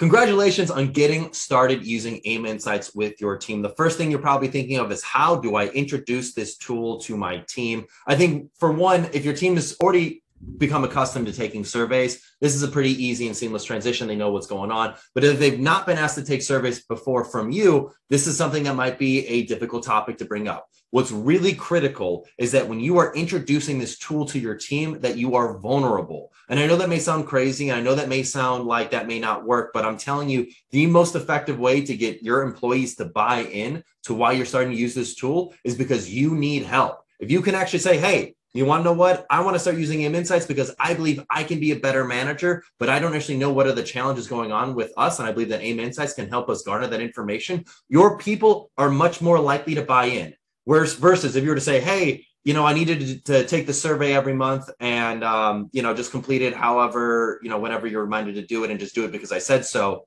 Congratulations on getting started using AIM Insights with your team. The first thing you're probably thinking of is how do I introduce this tool to my team? I think, for one, if your team is already become accustomed to taking surveys, this is a pretty easy and seamless transition. They know what's going on. But if they've not been asked to take surveys before from you, this is something that might be a difficult topic to bring up. What's really critical is that when you are introducing this tool to your team, that you are vulnerable. And I know that may sound crazy. I know that may sound like that may not work, but I'm telling you, the most effective way to get your employees to buy in to why you're starting to use this tool is because you need help. If you can actually say, hey, you want to know what? I want to start using AIM Insights because I believe I can be a better manager, but I don't actually know what are the challenges going on with us. And I believe that AIM Insights can help us garner that information. Your people are much more likely to buy in. Whereas versus if you were to say, hey, you know, I needed to, to take the survey every month and, um, you know, just complete it however, you know, whenever you're reminded to do it and just do it because I said so,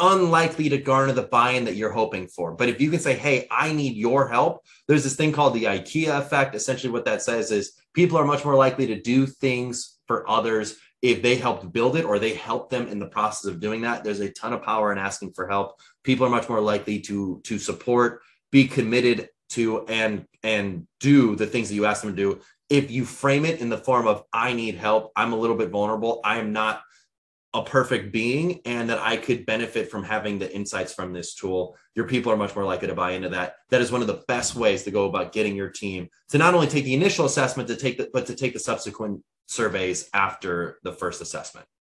unlikely to garner the buy-in that you're hoping for. But if you can say, hey, I need your help, there's this thing called the IKEA effect. Essentially, what that says is people are much more likely to do things for others if they helped build it or they help them in the process of doing that. There's a ton of power in asking for help. People are much more likely to to support, be committed to and and do the things that you ask them to do if you frame it in the form of i need help i'm a little bit vulnerable i am not a perfect being and that i could benefit from having the insights from this tool. Your people are much more likely to buy into that. That is one of the best ways to go about getting your team to not only take the initial assessment to take the but to take the subsequent surveys after the first assessment